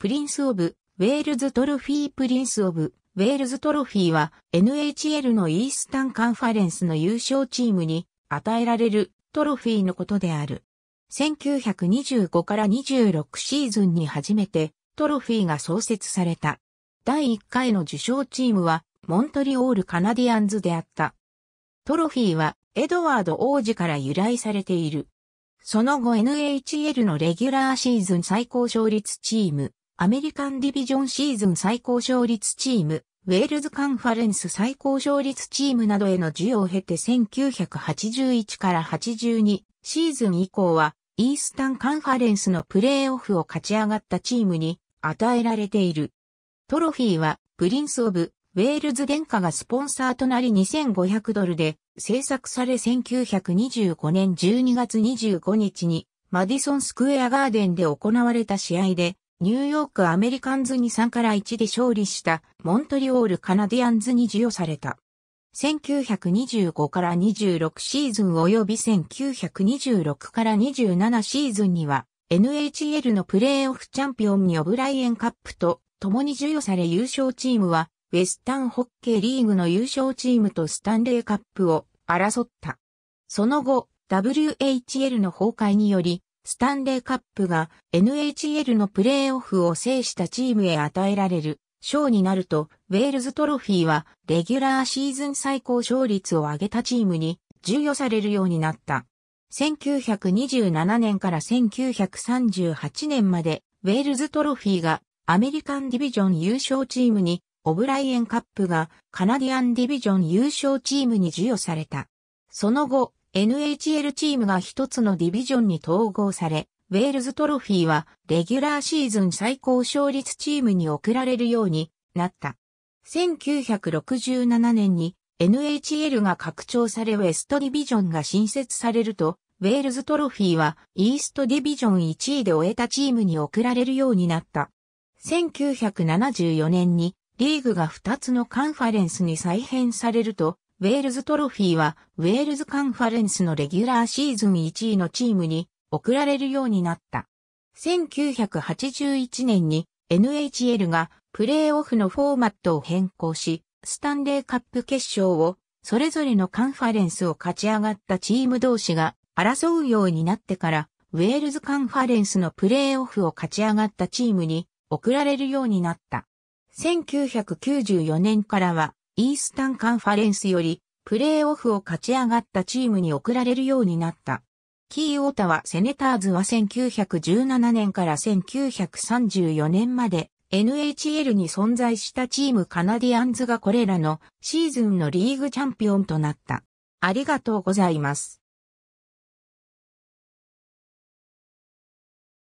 プリンス・オブ・ウェールズ・トロフィー・プリンス・オブ・ウェールズ・トロフィーは NHL のイースタンカンファレンスの優勝チームに与えられるトロフィーのことである。1925から26シーズンに初めてトロフィーが創設された。第1回の受賞チームはモントリオールカナディアンズであった。トロフィーはエドワード王子から由来されている。その後 NHL のレギュラーシーズン最高勝率チーム、アメリカンディビジョンシーズン最高勝率チーム、ウェールズカンファレンス最高勝率チームなどへの授与を経て1981から82シーズン以降はイースタンカンファレンスのプレーオフを勝ち上がったチームに与えられている。トロフィーはプリンス・オブ・ウェールズ殿下がスポンサーとなり2500ドルで制作され1925年12月25日にマディソンスクエアガーデンで行われた試合でニューヨークアメリカンズに3から1で勝利したモントリオールカナディアンズに授与された。1925から26シーズン及び1926から27シーズンには NHL のプレーオフチャンピオンにオブライエンカップと共に授与され優勝チームはウェスタンホッケーリーグの優勝チームとスタンレーカップを争った。その後、WHL の崩壊により、スタンレーカップが NHL のプレーオフを制したチームへ与えられる賞になると、ウェールズトロフィーはレギュラーシーズン最高勝率を上げたチームに授与されるようになった。1927年から1938年まで、ウェールズトロフィーがアメリカンディビジョン優勝チームに、オブライエンカップがカナディアンディビジョン優勝チームに授与された。その後、NHL チームが一つのディビジョンに統合され、ウェールズトロフィーはレギュラーシーズン最高勝率チームに贈られるようになった。1967年に NHL が拡張されウェストディビジョンが新設されると、ウェールズトロフィーはイーストディビジョン1位で終えたチームに贈られるようになった。1974年にリーグが2つのカンファレンスに再編されると、ウェールズトロフィーはウェールズカンファレンスのレギュラーシーズン1位のチームに贈られるようになった。1981年に NHL がプレーオフのフォーマットを変更し、スタンレーカップ決勝をそれぞれのカンファレンスを勝ち上がったチーム同士が争うようになってから、ウェールズカンファレンスのプレーオフを勝ち上がったチームに送られるようになった。1994年からは、イースタンカンファレンスより、プレーオフを勝ち上がったチームに送られるようになった。キーオータはセネターズは1917年から1934年まで NHL に存在したチームカナディアンズがこれらのシーズンのリーグチャンピオンとなった。ありがとうございます。